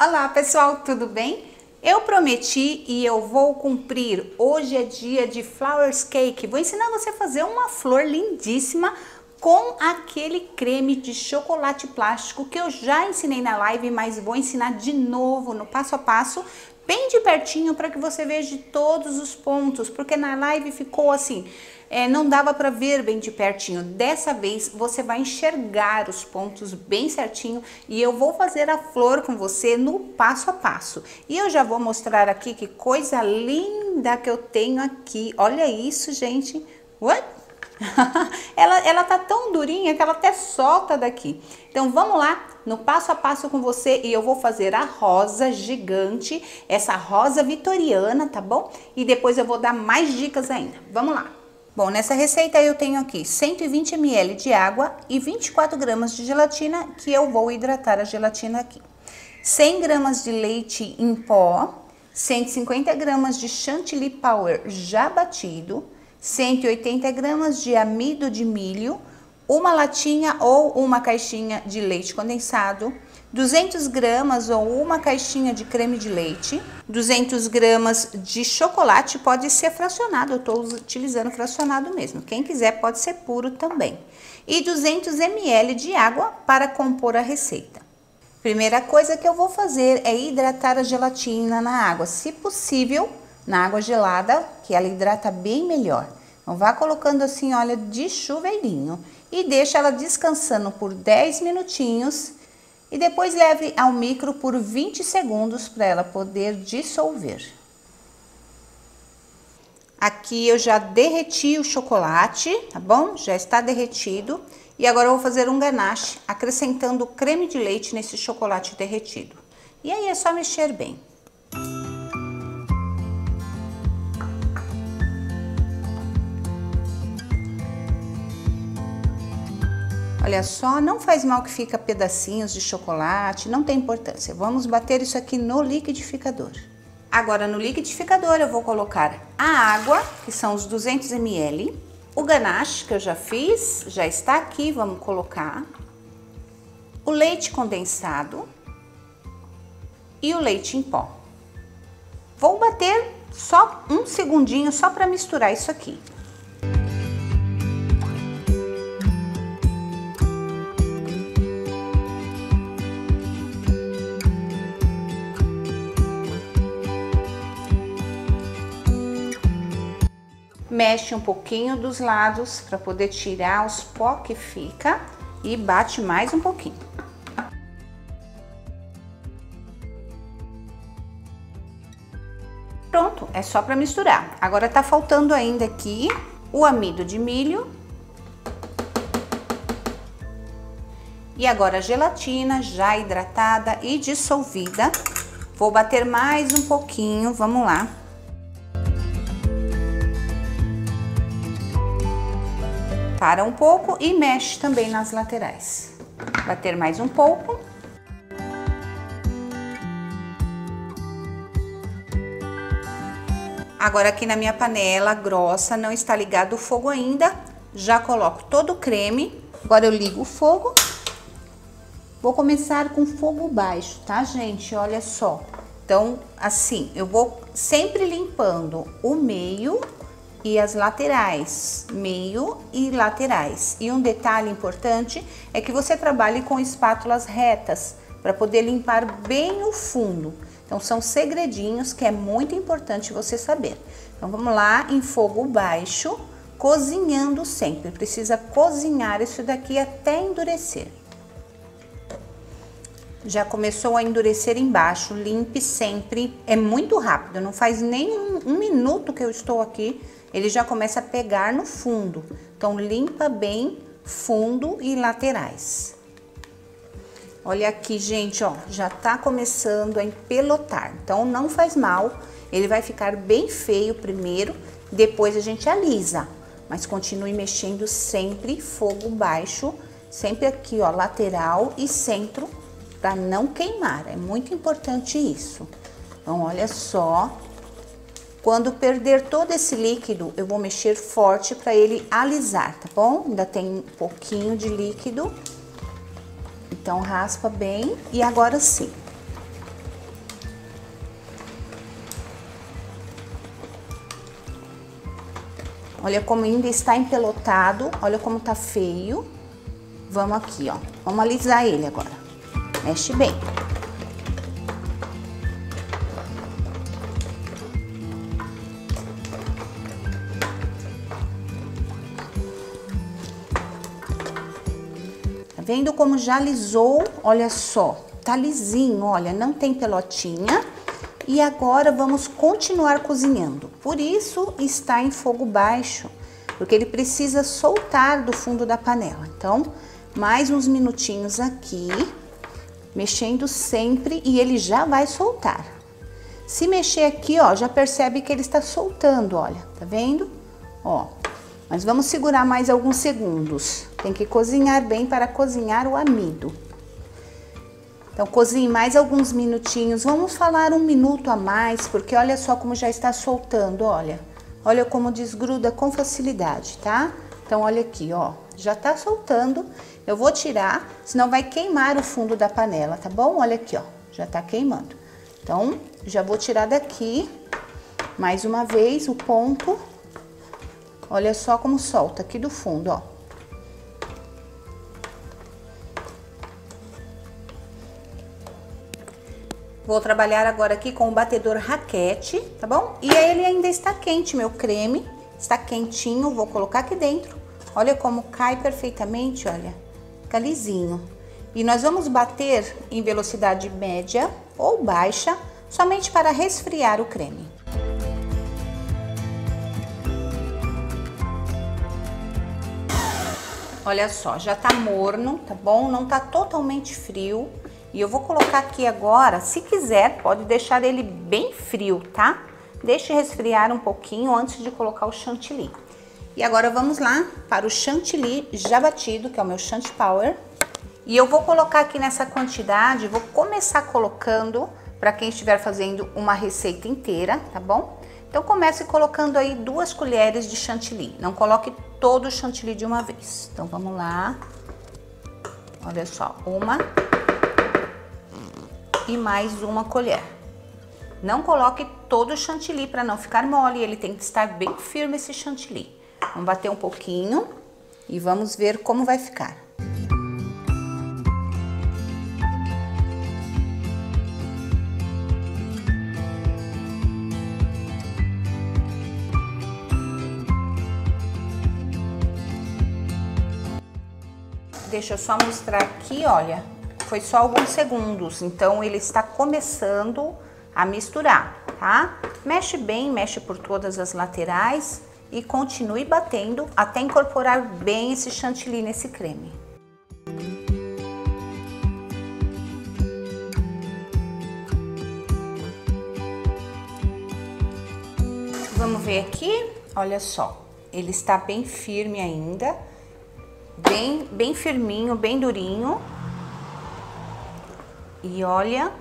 Olá pessoal, tudo bem? Eu prometi e eu vou cumprir. Hoje é dia de Flowers Cake. Vou ensinar você a fazer uma flor lindíssima com aquele creme de chocolate plástico que eu já ensinei na live, mas vou ensinar de novo no passo a passo, bem de pertinho para que você veja todos os pontos, porque na live ficou assim, é, não dava para ver bem de pertinho. Dessa vez você vai enxergar os pontos bem certinho e eu vou fazer a flor com você no passo a passo. E eu já vou mostrar aqui que coisa linda que eu tenho aqui. Olha isso, gente. What? ela, ela tá tão durinha que ela até solta daqui. Então vamos lá no passo a passo com você e eu vou fazer a rosa gigante, essa rosa vitoriana, tá bom? E depois eu vou dar mais dicas ainda. Vamos lá. Bom, nessa receita eu tenho aqui 120 ml de água e 24 gramas de gelatina, que eu vou hidratar a gelatina aqui. 100 gramas de leite em pó, 150 gramas de chantilly power já batido, 180 gramas de amido de milho, uma latinha ou uma caixinha de leite condensado, 200 gramas ou uma caixinha de creme de leite, 200 gramas de chocolate, pode ser fracionado, eu estou utilizando fracionado mesmo, quem quiser pode ser puro também, e 200 ml de água para compor a receita. Primeira coisa que eu vou fazer é hidratar a gelatina na água, se possível, na água gelada, que ela hidrata bem melhor. Então, vá colocando assim, olha, de chuveirinho e deixa ela descansando por 10 minutinhos e depois leve ao micro por 20 segundos para ela poder dissolver. Aqui eu já derreti o chocolate, tá bom? Já está derretido. E agora eu vou fazer um ganache, acrescentando creme de leite nesse chocolate derretido. E aí é só mexer bem. Olha só, não faz mal que fica pedacinhos de chocolate, não tem importância. Vamos bater isso aqui no liquidificador. Agora no liquidificador eu vou colocar a água, que são os 200 ml, o ganache que eu já fiz, já está aqui, vamos colocar, o leite condensado e o leite em pó. Vou bater só um segundinho só para misturar isso aqui. Mexe um pouquinho dos lados para poder tirar os pó que fica e bate mais um pouquinho. Pronto, é só para misturar. Agora tá faltando ainda aqui o amido de milho. E agora a gelatina já hidratada e dissolvida. Vou bater mais um pouquinho, vamos lá. Para um pouco e mexe também nas laterais. Bater mais um pouco. Agora aqui na minha panela grossa, não está ligado o fogo ainda. Já coloco todo o creme. Agora eu ligo o fogo. Vou começar com fogo baixo, tá, gente? Olha só. Então, assim, eu vou sempre limpando o meio e as laterais, meio e laterais. E um detalhe importante é que você trabalhe com espátulas retas para poder limpar bem o fundo. Então são segredinhos que é muito importante você saber. Então vamos lá em fogo baixo, cozinhando sempre. Precisa cozinhar isso daqui até endurecer. Já começou a endurecer embaixo, limpe sempre. É muito rápido, não faz nem um, um minuto que eu estou aqui ele já começa a pegar no fundo. Então, limpa bem fundo e laterais. Olha aqui, gente, ó, já tá começando a empelotar. Então, não faz mal. Ele vai ficar bem feio primeiro, depois a gente alisa. Mas continue mexendo sempre fogo baixo, sempre aqui, ó, lateral e centro, para não queimar. É muito importante isso. Então, olha só, quando perder todo esse líquido, eu vou mexer forte para ele alisar, tá bom? Ainda tem um pouquinho de líquido. Então raspa bem e agora sim. Olha como ainda está empelotado, olha como tá feio. Vamos aqui, ó. Vamos alisar ele agora. Mexe bem. Vendo como já alisou? Olha só, tá lisinho, olha, não tem pelotinha. E agora vamos continuar cozinhando. Por isso está em fogo baixo, porque ele precisa soltar do fundo da panela. Então, mais uns minutinhos aqui, mexendo sempre e ele já vai soltar. Se mexer aqui, ó, já percebe que ele está soltando, olha, tá vendo? Ó, mas vamos segurar mais alguns segundos. Tem que cozinhar bem para cozinhar o amido. Então, cozinhe mais alguns minutinhos. Vamos falar um minuto a mais, porque olha só como já está soltando, olha. Olha como desgruda com facilidade, tá? Então, olha aqui, ó. Já tá soltando. Eu vou tirar, senão vai queimar o fundo da panela, tá bom? Olha aqui, ó. Já tá queimando. Então, já vou tirar daqui. Mais uma vez, o ponto. Olha só como solta aqui do fundo, ó. Vou trabalhar agora aqui com o batedor raquete, tá bom? E ele ainda está quente, meu creme. Está quentinho, vou colocar aqui dentro. Olha como cai perfeitamente, olha. Fica lisinho. E nós vamos bater em velocidade média ou baixa, somente para resfriar o creme. Olha só, já tá morno, tá bom? Não tá totalmente frio. E eu vou colocar aqui agora, se quiser, pode deixar ele bem frio, tá? Deixe resfriar um pouquinho antes de colocar o chantilly. E agora vamos lá para o chantilly já batido, que é o meu chantilly power. E eu vou colocar aqui nessa quantidade, vou começar colocando para quem estiver fazendo uma receita inteira, tá bom? Então comece colocando aí duas colheres de chantilly. Não coloque todo o chantilly de uma vez. Então vamos lá. Olha só, uma e mais uma colher. Não coloque todo o chantilly para não ficar mole, ele tem que estar bem firme esse chantilly. Vamos bater um pouquinho e vamos ver como vai ficar. Deixa eu só mostrar aqui, olha, foi só alguns segundos, então ele está começando a misturar, tá? Mexe bem, mexe por todas as laterais e continue batendo até incorporar bem esse chantilly nesse creme. Vamos ver aqui, olha só, ele está bem firme ainda, bem, bem firminho, bem durinho. E olha,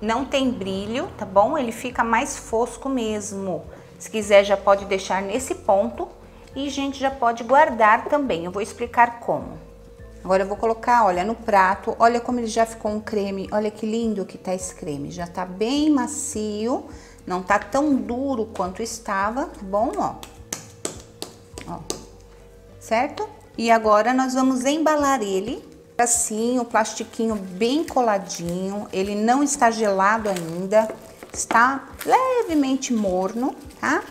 não tem brilho, tá bom? Ele fica mais fosco mesmo. Se quiser, já pode deixar nesse ponto e gente já pode guardar também. Eu vou explicar como. Agora eu vou colocar, olha, no prato. Olha como ele já ficou um creme. Olha que lindo que tá esse creme. Já tá bem macio. Não tá tão duro quanto estava, tá bom? Ó. Ó. Certo? E agora nós vamos embalar ele Assim, o plastiquinho bem coladinho, ele não está gelado ainda, está levemente morno, tá?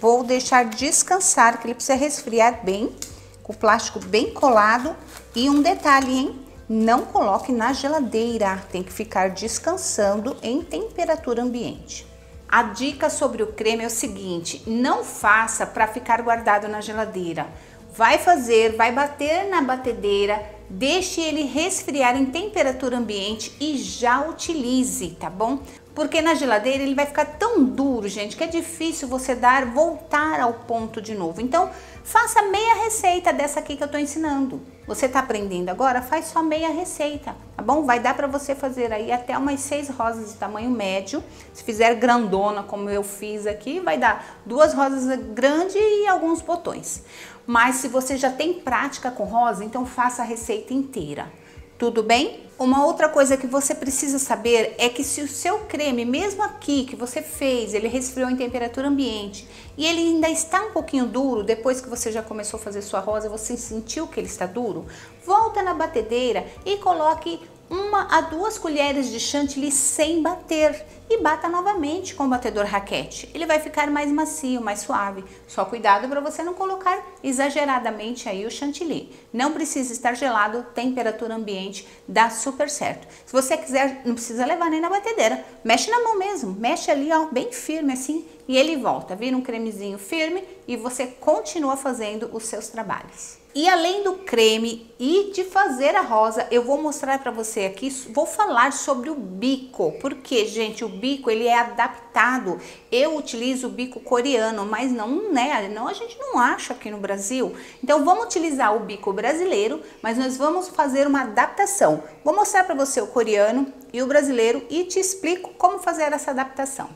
Vou deixar descansar, que ele precisa resfriar bem, com o plástico bem colado. E um detalhe, hein? Não coloque na geladeira, tem que ficar descansando em temperatura ambiente. A dica sobre o creme é o seguinte, não faça para ficar guardado na geladeira. Vai fazer, vai bater na batedeira, deixe ele resfriar em temperatura ambiente e já utilize, tá bom? Porque na geladeira ele vai ficar tão duro, gente, que é difícil você dar, voltar ao ponto de novo. Então, faça meia receita dessa aqui que eu tô ensinando. Você tá aprendendo agora? Faz só meia receita, tá bom? Vai dar para você fazer aí até umas seis rosas de tamanho médio. Se fizer grandona, como eu fiz aqui, vai dar duas rosas grandes e alguns botões. Mas se você já tem prática com rosa, então faça a receita inteira. Tudo bem? Uma outra coisa que você precisa saber é que se o seu creme, mesmo aqui que você fez, ele resfriou em temperatura ambiente e ele ainda está um pouquinho duro, depois que você já começou a fazer sua rosa, você sentiu que ele está duro, volta na batedeira e coloque uma a duas colheres de chantilly sem bater e bata novamente com o batedor raquete. Ele vai ficar mais macio, mais suave. Só cuidado para você não colocar exageradamente aí o chantilly. Não precisa estar gelado, temperatura ambiente, dá super certo. Se você quiser, não precisa levar nem na batedeira. Mexe na mão mesmo, mexe ali ó, bem firme assim e ele volta. Vira um cremezinho firme e você continua fazendo os seus trabalhos. E além do creme e de fazer a rosa, eu vou mostrar para você aqui, vou falar sobre o bico, porque gente, o bico ele é adaptado. Eu utilizo o bico coreano, mas não, né, não a gente não acha aqui no Brasil. Então vamos utilizar o bico brasileiro, mas nós vamos fazer uma adaptação. Vou mostrar para você o coreano e o brasileiro e te explico como fazer essa adaptação.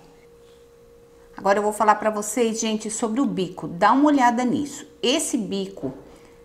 Agora eu vou falar para vocês, gente, sobre o bico. Dá uma olhada nisso. Esse bico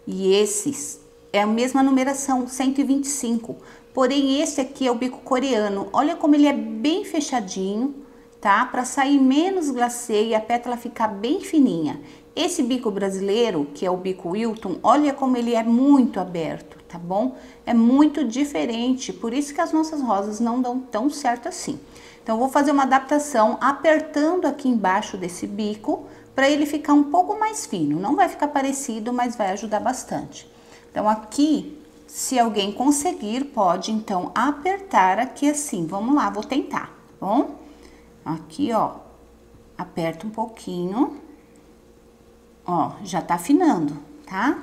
e esses é a mesma numeração, 125. Porém, esse aqui é o bico coreano. Olha como ele é bem fechadinho, tá? Para sair menos glacê e a pétala ficar bem fininha. Esse bico brasileiro, que é o bico Wilton, olha como ele é muito aberto, tá bom? É muito diferente, por isso que as nossas rosas não dão tão certo assim. Então, vou fazer uma adaptação apertando aqui embaixo desse bico para ele ficar um pouco mais fino. Não vai ficar parecido, mas vai ajudar bastante. Então, aqui, se alguém conseguir, pode então apertar aqui assim. Vamos lá, vou tentar, tá bom? Aqui, ó, aperta um pouquinho. Ó, já tá afinando, tá?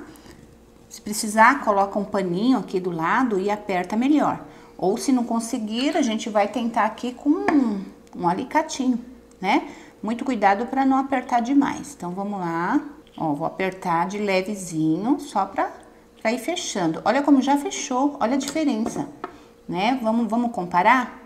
Se precisar, coloca um paninho aqui do lado e aperta melhor. Ou se não conseguir, a gente vai tentar aqui com um, um alicatinho, né? Muito cuidado para não apertar demais. Então, vamos lá. Ó, vou apertar de levezinho, só para ir fechando. Olha como já fechou, olha a diferença, né? Vamos, vamos comparar?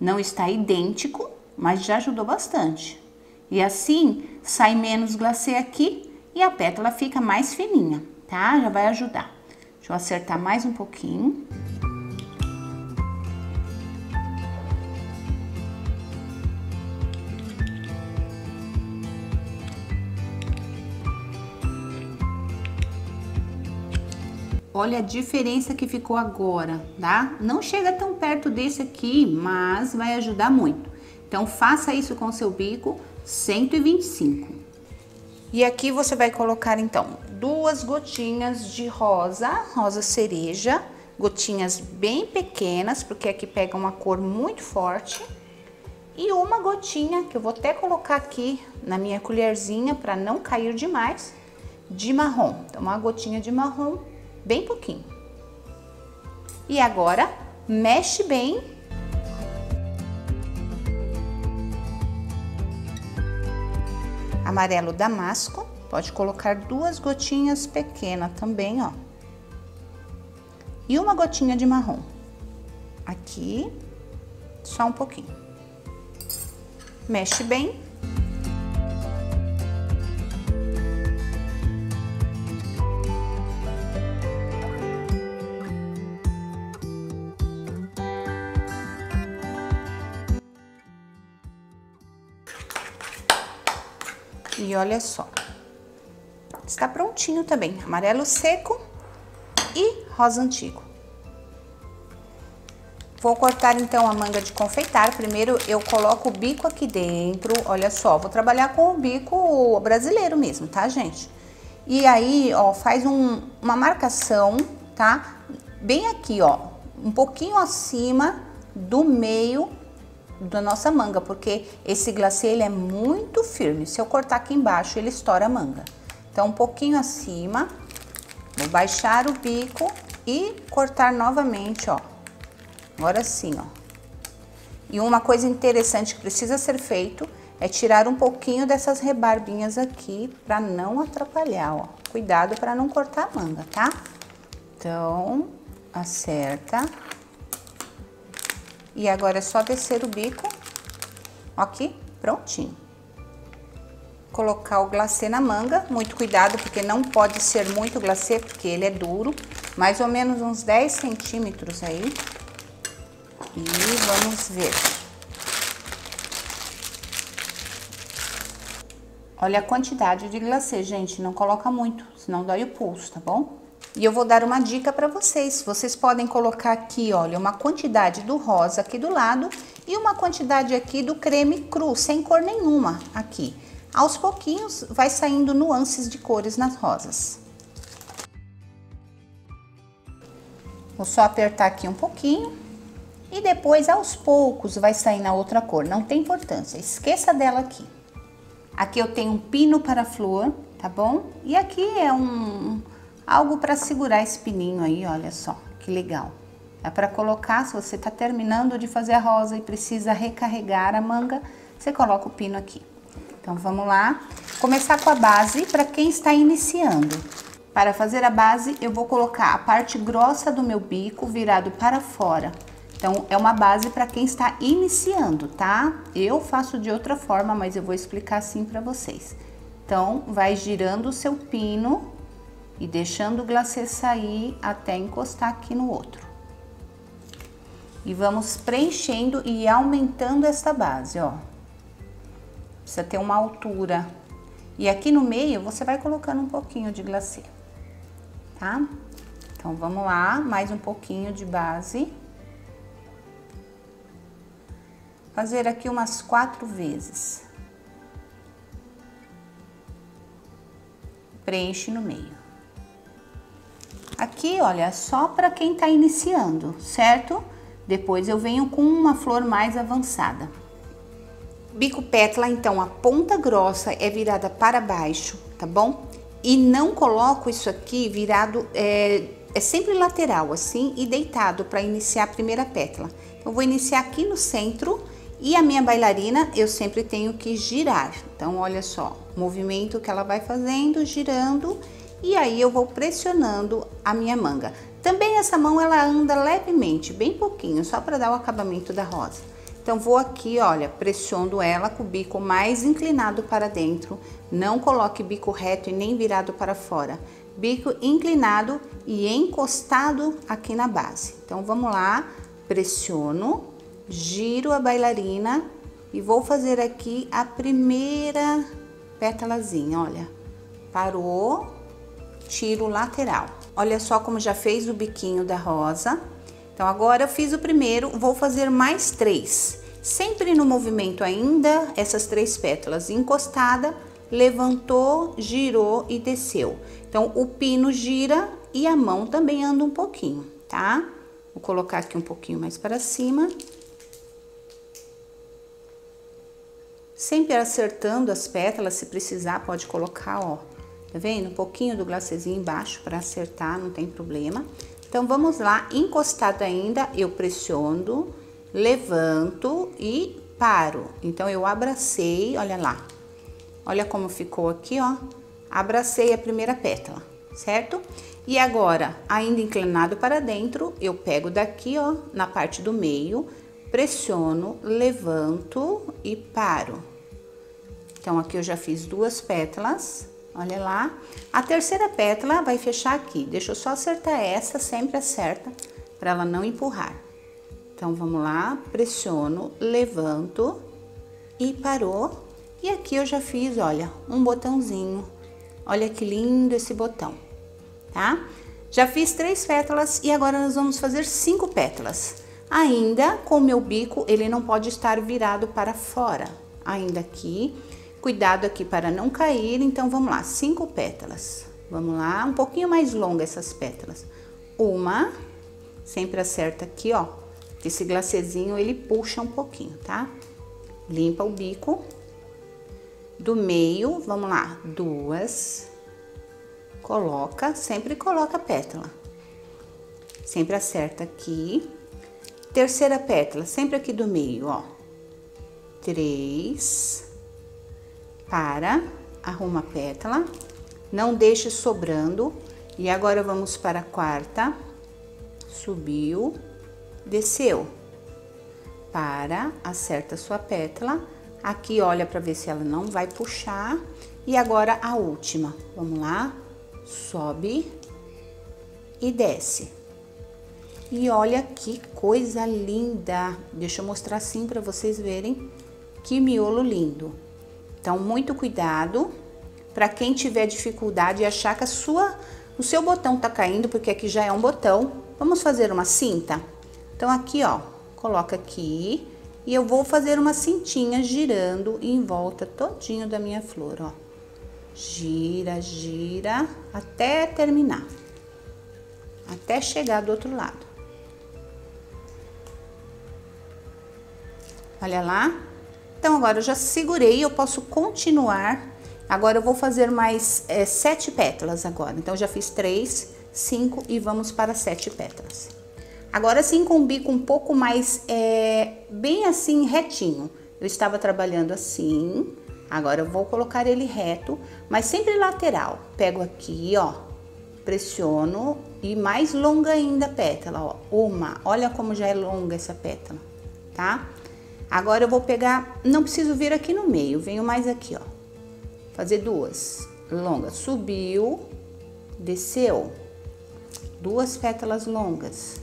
Não está idêntico, mas já ajudou bastante. E assim, sai menos glacê aqui e a pétala fica mais fininha, tá? Já vai ajudar. Deixa eu acertar mais um pouquinho. Olha a diferença que ficou agora, tá? Não chega tão perto desse aqui, mas vai ajudar muito. Então, faça isso com seu bico 125. E aqui você vai colocar, então, duas gotinhas de rosa, rosa cereja, gotinhas bem pequenas, porque aqui pega uma cor muito forte. E uma gotinha, que eu vou até colocar aqui na minha colherzinha para não cair demais, de marrom. Então, uma gotinha de marrom bem pouquinho. E agora, mexe bem. Amarelo damasco, pode colocar duas gotinhas pequenas também, ó. E uma gotinha de marrom. Aqui, só um pouquinho. Mexe bem. Olha só. Está prontinho também. Amarelo seco e rosa antigo. Vou cortar então a manga de confeitar. Primeiro eu coloco o bico aqui dentro. Olha só, vou trabalhar com o bico brasileiro mesmo, tá, gente? E aí, ó, faz um, uma marcação, tá? Bem aqui, ó, um pouquinho acima do meio da nossa manga, porque esse glacê ele é muito firme. Se eu cortar aqui embaixo, ele estoura a manga. Então, um pouquinho acima, vou baixar o bico e cortar novamente, ó. Agora sim, ó. E uma coisa interessante que precisa ser feito é tirar um pouquinho dessas rebarbinhas aqui para não atrapalhar, ó. Cuidado para não cortar a manga, tá? Então, acerta. E agora é só descer o bico, aqui, prontinho. Colocar o glacê na manga, muito cuidado, porque não pode ser muito glacê, porque ele é duro. Mais ou menos uns 10 centímetros aí. E vamos ver. Olha a quantidade de glacê, gente, não coloca muito, senão dói o pulso, tá bom? E eu vou dar uma dica para vocês. Vocês podem colocar aqui, olha, uma quantidade do rosa aqui do lado e uma quantidade aqui do creme cru, sem cor nenhuma aqui. Aos pouquinhos vai saindo nuances de cores nas rosas. Vou só apertar aqui um pouquinho e depois aos poucos vai sair na outra cor, não tem importância, esqueça dela aqui. Aqui eu tenho um pino para flor, tá bom? E aqui é um algo para segurar esse pininho aí, olha só, que legal. É para colocar, se você está terminando de fazer a rosa e precisa recarregar a manga, você coloca o pino aqui. Então vamos lá, começar com a base para quem está iniciando. Para fazer a base, eu vou colocar a parte grossa do meu bico virado para fora. Então, é uma base para quem está iniciando, tá? Eu faço de outra forma, mas eu vou explicar assim para vocês. Então, vai girando o seu pino e deixando o glacê sair até encostar aqui no outro. E vamos preenchendo e aumentando essa base, ó. Precisa ter uma altura. E aqui no meio, você vai colocando um pouquinho de glacê, tá? Então, vamos lá, mais um pouquinho de base. fazer aqui umas quatro vezes. Preenche no meio. Aqui, olha, só para quem tá iniciando, certo? Depois eu venho com uma flor mais avançada. Bico pétala, então, a ponta grossa é virada para baixo, tá bom? E não coloco isso aqui virado, é, é sempre lateral, assim, e deitado para iniciar a primeira pétala. Então, eu vou iniciar aqui no centro e a minha bailarina, eu sempre tenho que girar. Então, olha só, movimento que ela vai fazendo, girando, e aí eu vou pressionando a minha manga. Também essa mão ela anda levemente, bem pouquinho, só para dar o acabamento da rosa. Então, vou aqui, olha, pressiono ela com o bico mais inclinado para dentro. Não coloque bico reto e nem virado para fora. Bico inclinado e encostado aqui na base. Então, vamos lá, pressiono giro a bailarina e vou fazer aqui a primeira pétalazinha, olha. Parou, tiro lateral. Olha só como já fez o biquinho da rosa. Então, agora eu fiz o primeiro, vou fazer mais três. Sempre no movimento ainda, essas três pétalas encostada, levantou, girou e desceu. Então, o pino gira e a mão também anda um pouquinho, tá? Vou colocar aqui um pouquinho mais para cima Sempre acertando as pétalas, se precisar, pode colocar, ó. Tá vendo? Um pouquinho do glacêzinho embaixo para acertar, não tem problema. Então, vamos lá, encostado ainda, eu pressiono, levanto e paro. Então, eu abracei, olha lá. Olha como ficou aqui, ó. Abracei a primeira pétala, certo? E agora, ainda inclinado para dentro, eu pego daqui, ó, na parte do meio, pressiono, levanto e paro. Então, aqui eu já fiz duas pétalas, olha lá. A terceira pétala vai fechar aqui. Deixa eu só acertar essa, sempre acerta, para ela não empurrar. Então, vamos lá, pressiono, levanto e parou. E aqui eu já fiz, olha, um botãozinho. Olha que lindo esse botão, tá? Já fiz três pétalas e agora nós vamos fazer cinco pétalas. Ainda com o meu bico, ele não pode estar virado para fora. Ainda aqui, cuidado aqui para não cair. Então, vamos lá, cinco pétalas. Vamos lá, um pouquinho mais longa essas pétalas. Uma, sempre acerta aqui, ó. Esse glacêzinho, ele puxa um pouquinho, tá? Limpa o bico. Do meio, vamos lá, duas. Coloca, sempre coloca a pétala. Sempre acerta aqui. Terceira pétala, sempre aqui do meio, ó. Três. Para, arruma a pétala. Não deixe sobrando. E agora vamos para a quarta. Subiu, desceu. Para, acerta sua pétala. Aqui olha para ver se ela não vai puxar. E agora a última. Vamos lá. Sobe e desce. E olha que coisa linda. Deixa eu mostrar assim para vocês verem que miolo lindo. Então, muito cuidado para quem tiver dificuldade e achar que a sua, o seu botão tá caindo, porque aqui já é um botão. Vamos fazer uma cinta? Então, aqui, ó, coloca aqui e eu vou fazer uma cintinha girando em volta todinho da minha flor, ó. Gira, gira, até terminar. Até chegar do outro lado. Olha lá. Então, agora eu já segurei, eu posso continuar. Agora eu vou fazer mais é, sete pétalas agora. Então, já fiz três, cinco e vamos para sete pétalas. Agora sim com o bico um pouco mais, é, bem assim, retinho. Eu estava trabalhando assim, agora eu vou colocar ele reto, mas sempre lateral. Pego aqui, ó, pressiono e mais longa ainda a pétala, ó. Uma, olha como já é longa essa pétala, tá? Agora eu vou pegar, não preciso vir aqui no meio, venho mais aqui, ó. Fazer duas longas. Subiu, desceu, duas pétalas longas.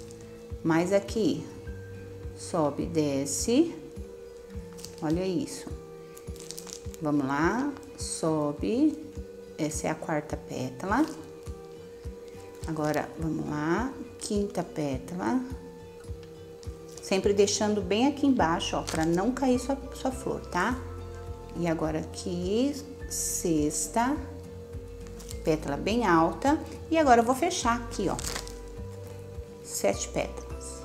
Mais aqui, sobe, desce. Olha isso. Vamos lá, sobe. Essa é a quarta pétala. Agora, vamos lá, quinta pétala Sempre deixando bem aqui embaixo, ó, para não cair sua, sua flor, tá? E agora aqui, sexta, pétala bem alta. E agora eu vou fechar aqui, ó, sete pétalas.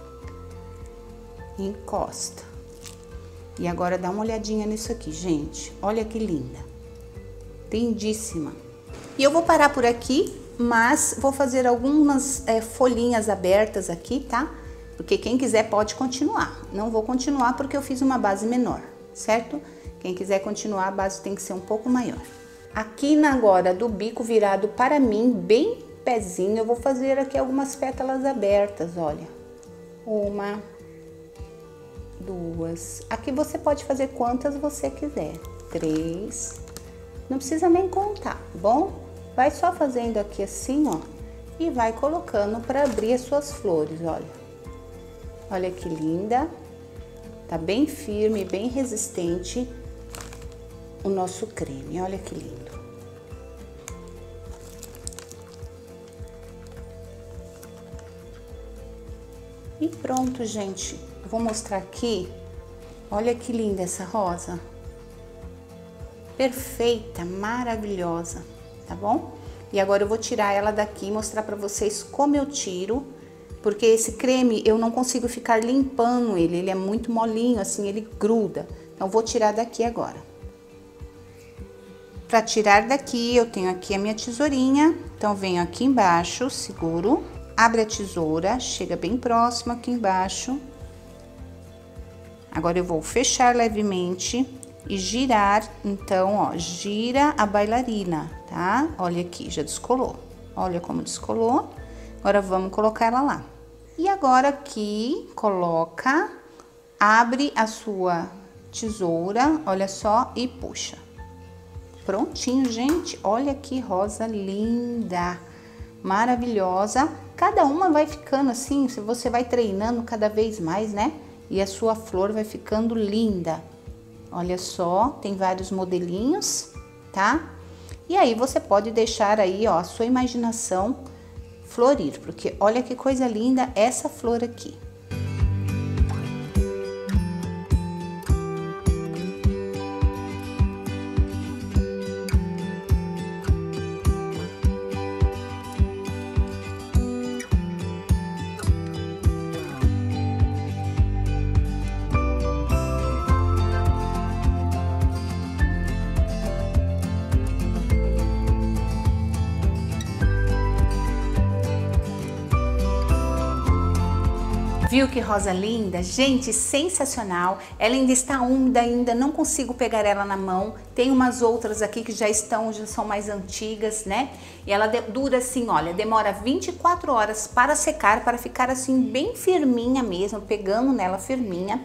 Encosta. E agora dá uma olhadinha nisso aqui, gente. Olha que linda. Lindíssima. E eu vou parar por aqui, mas vou fazer algumas é, folhinhas abertas aqui, tá? Porque quem quiser pode continuar. Não vou continuar porque eu fiz uma base menor, certo? Quem quiser continuar, a base tem que ser um pouco maior. Aqui na agora do bico virado para mim, bem pezinho, eu vou fazer aqui algumas pétalas abertas, olha. Uma, duas. Aqui você pode fazer quantas você quiser. Três. Não precisa nem contar, tá bom? Vai só fazendo aqui assim, ó. E vai colocando para abrir as suas flores, olha. Olha que linda. Tá bem firme, bem resistente o nosso creme. Olha que lindo. E pronto, gente. Vou mostrar aqui. Olha que linda essa rosa. Perfeita, maravilhosa, tá bom? E agora eu vou tirar ela daqui e mostrar para vocês como eu tiro porque esse creme eu não consigo ficar limpando ele, ele é muito molinho, assim, ele gruda. Então, vou tirar daqui agora. Para tirar daqui, eu tenho aqui a minha tesourinha, então venho aqui embaixo, seguro, abre a tesoura, chega bem próximo aqui embaixo. Agora eu vou fechar levemente e girar, então, ó, gira a bailarina, tá? Olha aqui, já descolou. Olha como descolou. Agora, vamos colocar ela lá. E agora aqui, coloca, abre a sua tesoura, olha só, e puxa. Prontinho, gente. Olha que rosa linda, maravilhosa. Cada uma vai ficando assim, você vai treinando cada vez mais, né? E a sua flor vai ficando linda. Olha só, tem vários modelinhos, tá? E aí você pode deixar aí, ó, a sua imaginação florir, porque olha que coisa linda essa flor aqui. Viu que rosa linda? Gente, sensacional. Ela ainda está úmida, ainda não consigo pegar ela na mão. Tem umas outras aqui que já estão, já são mais antigas, né? E ela dura assim, olha, demora 24 horas para secar, para ficar assim bem firminha mesmo, pegando nela firminha.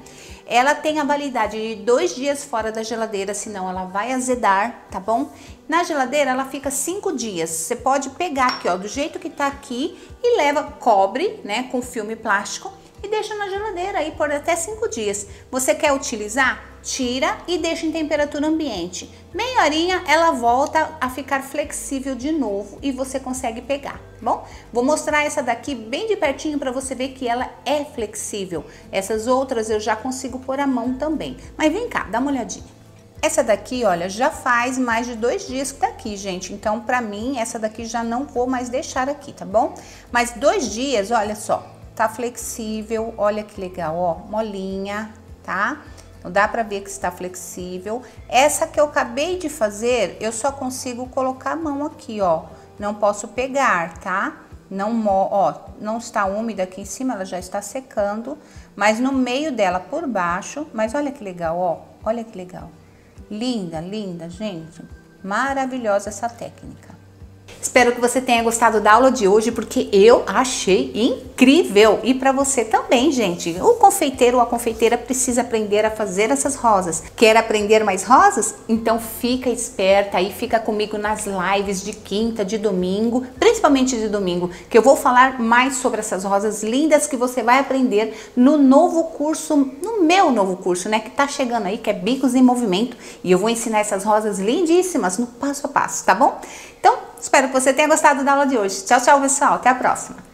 Ela tem a validade de dois dias fora da geladeira, senão ela vai azedar, tá bom? Na geladeira ela fica cinco dias. Você pode pegar aqui, ó, do jeito que tá aqui e leva, cobre, né, com filme plástico e deixa na geladeira aí por até cinco dias. Você quer utilizar? Tira e deixa em temperatura ambiente. Meia horinha ela volta a ficar flexível de novo e você consegue pegar, tá bom? Vou mostrar essa daqui bem de pertinho para você ver que ela é flexível. Essas outras eu já consigo pôr a mão também. Mas vem cá, dá uma olhadinha. Essa daqui, olha, já faz mais de dois dias que tá aqui, gente. Então, pra mim, essa daqui já não vou mais deixar aqui, tá bom? Mas dois dias, olha só, tá flexível, olha que legal, ó, molinha, tá? Então, dá pra ver que está flexível. Essa que eu acabei de fazer, eu só consigo colocar a mão aqui, ó. Não posso pegar, tá? Não, ó, não está úmida aqui em cima, ela já está secando. Mas no meio dela, por baixo, mas olha que legal, ó. Olha que legal. Linda, linda, gente. Maravilhosa essa técnica. Espero que você tenha gostado da aula de hoje, porque eu achei incrível. E para você também, gente. O confeiteiro ou a confeiteira precisa aprender a fazer essas rosas. Quer aprender mais rosas? Então fica esperta aí, fica comigo nas lives de quinta, de domingo, principalmente de domingo, que eu vou falar mais sobre essas rosas lindas que você vai aprender no novo curso, no meu novo curso, né, que tá chegando aí, que é Bicos em Movimento, e eu vou ensinar essas rosas lindíssimas no passo a passo, tá bom? Então, espero que você tenha gostado da aula de hoje. Tchau, tchau, pessoal. Até a próxima.